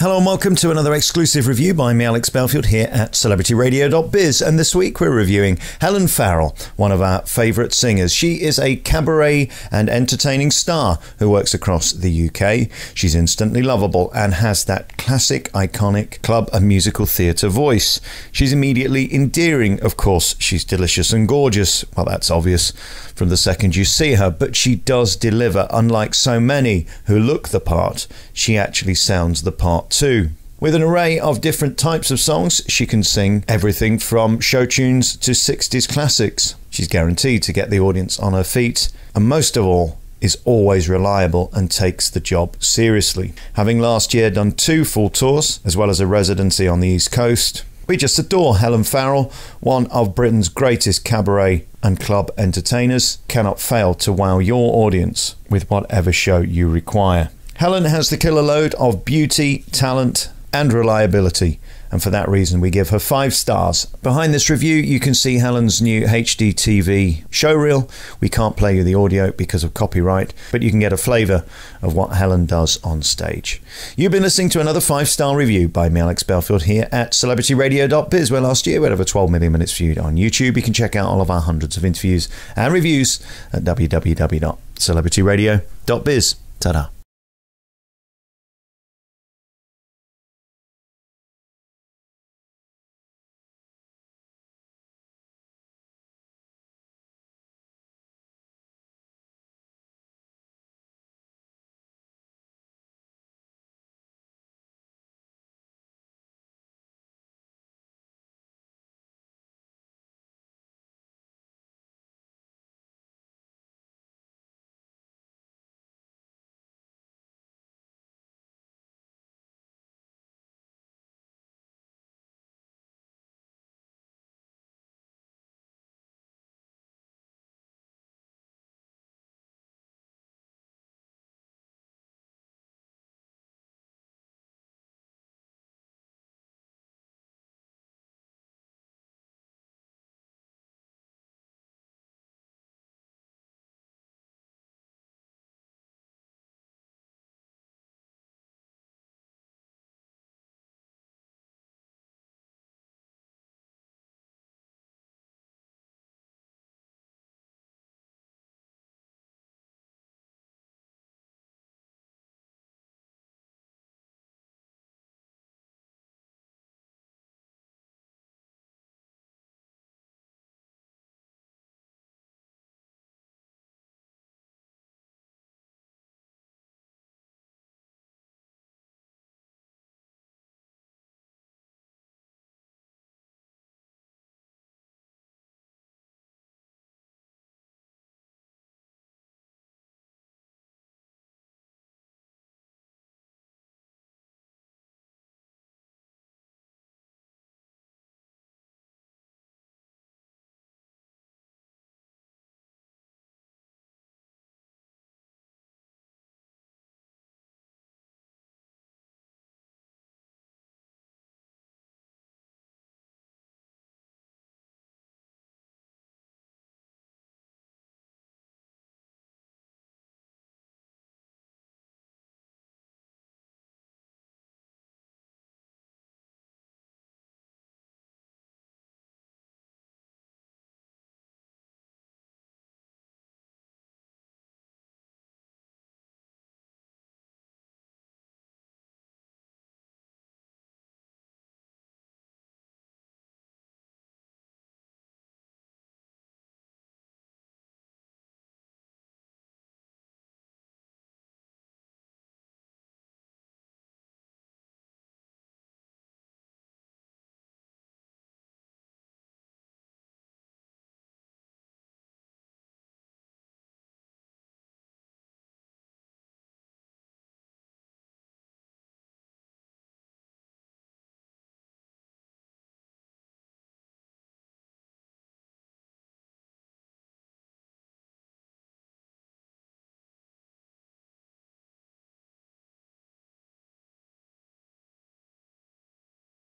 Hello and welcome to another exclusive review by me, Alex Belfield, here at CelebrityRadio.biz. And this week we're reviewing Helen Farrell, one of our favourite singers. She is a cabaret and entertaining star who works across the UK. She's instantly lovable and has that classic, iconic club and musical theatre voice. She's immediately endearing, of course. She's delicious and gorgeous. Well, that's obvious from the second you see her, but she does deliver. Unlike so many who look the part, she actually sounds the part too. With an array of different types of songs, she can sing everything from show tunes to 60s classics. She's guaranteed to get the audience on her feet, and most of all, is always reliable and takes the job seriously. Having last year done two full tours, as well as a residency on the East Coast, we just adore Helen Farrell, one of Britain's greatest cabaret and club entertainers, cannot fail to wow your audience with whatever show you require. Helen has the killer load of beauty, talent, and reliability and for that reason we give her five stars. Behind this review, you can see Helen's new HD TV showreel. We can't play you the audio because of copyright, but you can get a flavour of what Helen does on stage. You've been listening to another five star review by me, Alex Belfield, here at celebrityradio.biz, where last year we had over 12 million minutes viewed on YouTube. You can check out all of our hundreds of interviews and reviews at www.celebrityradio.biz. Ta da.